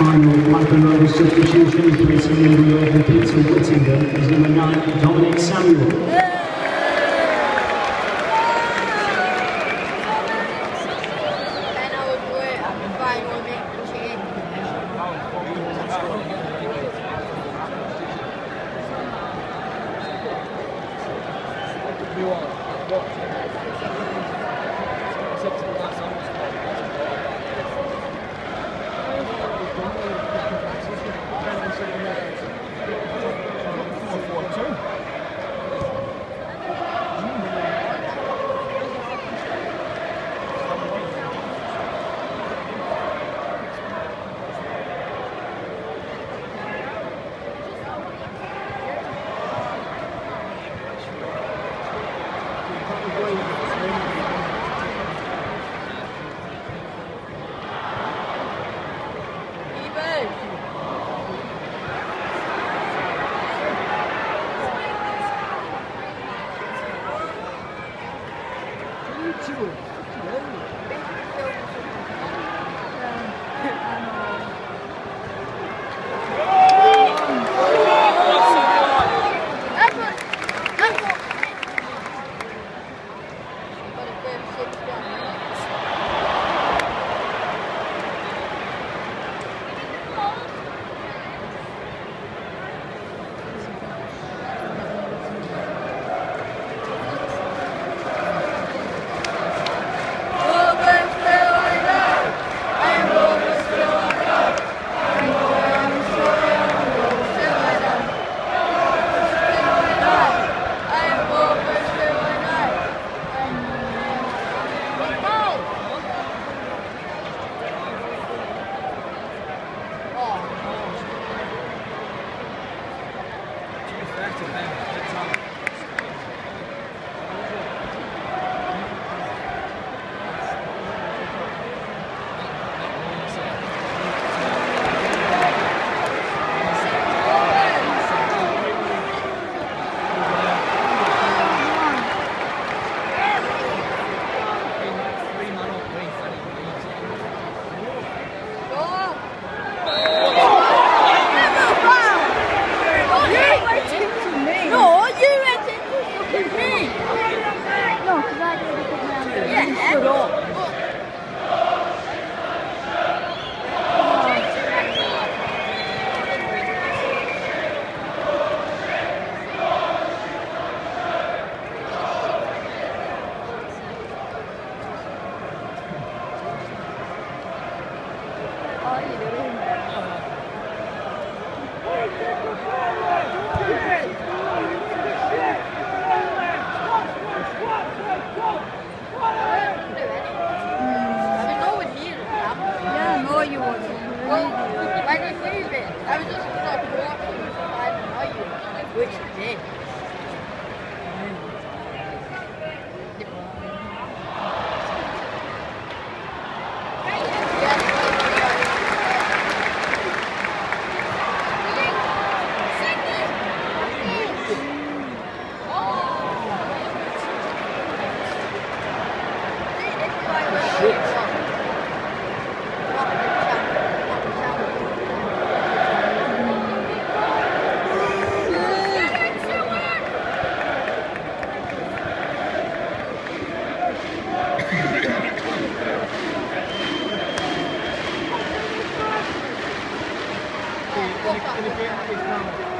Final Michael Lowe substitution, replacing number 11 Peter Whittingham as number 9 Dominic Samuel. you want to. Well, like my I was just gonna walk and find you, which did. Thank you.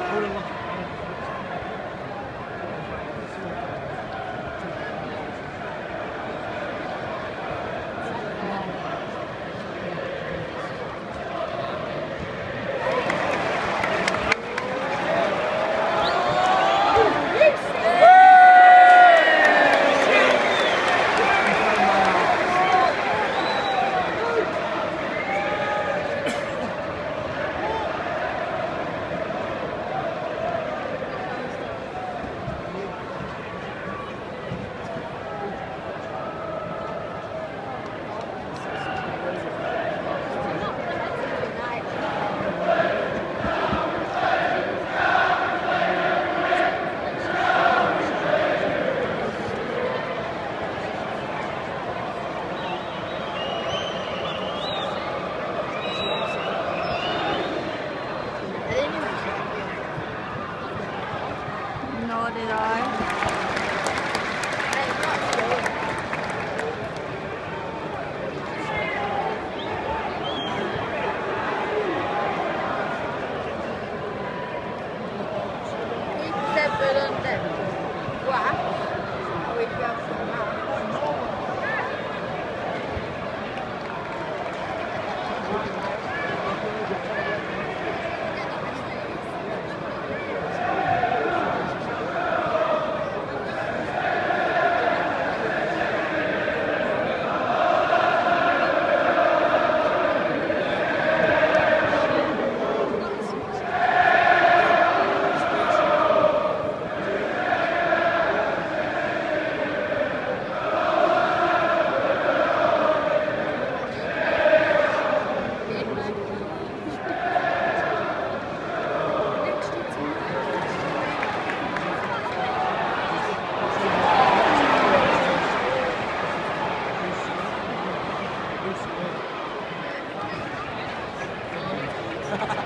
Ha ha ha.